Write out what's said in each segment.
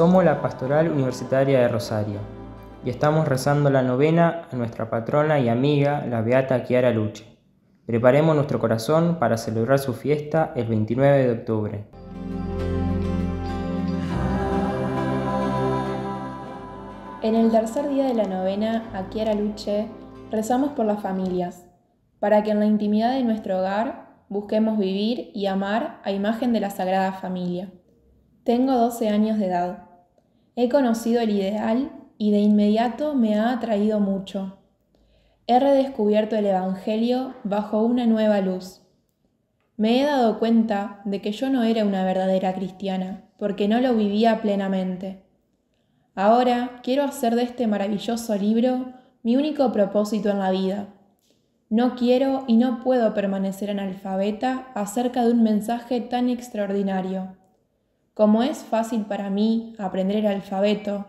Somos la Pastoral Universitaria de Rosario y estamos rezando la novena a nuestra patrona y amiga, la Beata Chiara Luche. Preparemos nuestro corazón para celebrar su fiesta el 29 de octubre. En el tercer día de la novena a Chiara Luche, rezamos por las familias, para que en la intimidad de nuestro hogar busquemos vivir y amar a imagen de la Sagrada Familia. Tengo 12 años de edad. He conocido el ideal y de inmediato me ha atraído mucho. He redescubierto el Evangelio bajo una nueva luz. Me he dado cuenta de que yo no era una verdadera cristiana, porque no lo vivía plenamente. Ahora quiero hacer de este maravilloso libro mi único propósito en la vida. No quiero y no puedo permanecer analfabeta acerca de un mensaje tan extraordinario. Como es fácil para mí aprender el alfabeto,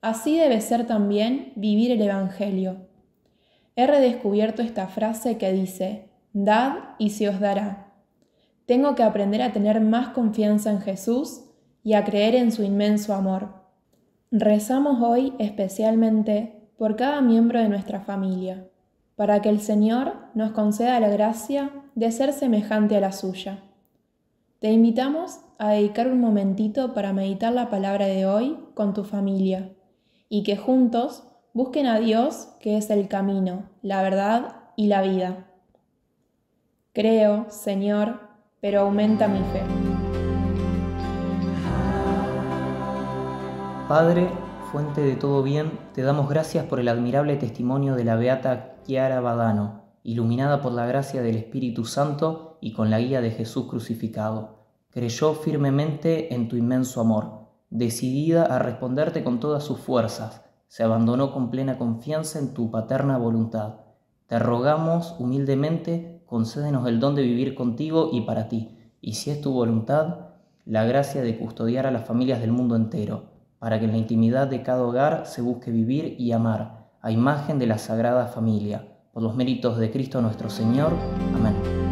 así debe ser también vivir el Evangelio. He redescubierto esta frase que dice, Dad y se os dará. Tengo que aprender a tener más confianza en Jesús y a creer en su inmenso amor. Rezamos hoy especialmente por cada miembro de nuestra familia, para que el Señor nos conceda la gracia de ser semejante a la suya. Te invitamos a dedicar un momentito para meditar la palabra de hoy con tu familia y que juntos busquen a Dios que es el camino, la verdad y la vida. Creo, Señor, pero aumenta mi fe. Padre, fuente de todo bien, te damos gracias por el admirable testimonio de la Beata Chiara Badano, iluminada por la gracia del Espíritu Santo y con la guía de Jesús crucificado. Creyó firmemente en tu inmenso amor, decidida a responderte con todas sus fuerzas, se abandonó con plena confianza en tu paterna voluntad. Te rogamos humildemente, concédenos el don de vivir contigo y para ti, y si es tu voluntad, la gracia de custodiar a las familias del mundo entero para que en la intimidad de cada hogar se busque vivir y amar a imagen de la Sagrada Familia, por los méritos de Cristo nuestro Señor. Amén.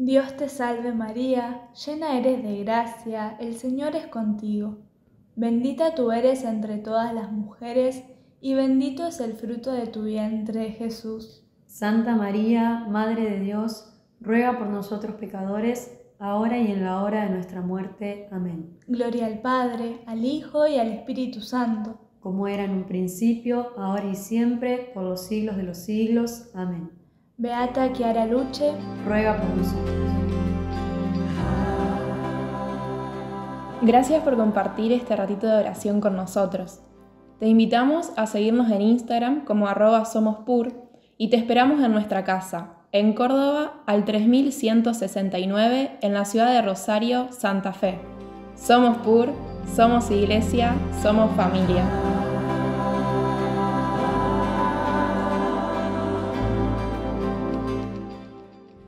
Dios te salve María, llena eres de gracia, el Señor es contigo. Bendita tú eres entre todas las mujeres, y bendito es el fruto de tu vientre, Jesús. Santa María, Madre de Dios, ruega por nosotros pecadores, ahora y en la hora de nuestra muerte. Amén. Gloria al Padre, al Hijo y al Espíritu Santo. Como era en un principio, ahora y siempre, por los siglos de los siglos. Amén. Beata Chiara Luche, ruega por nosotros. Gracias por compartir este ratito de oración con nosotros. Te invitamos a seguirnos en Instagram como arroba somospur y te esperamos en nuestra casa, en Córdoba al 3169 en la ciudad de Rosario, Santa Fe. Somos PUR, somos iglesia, somos familia.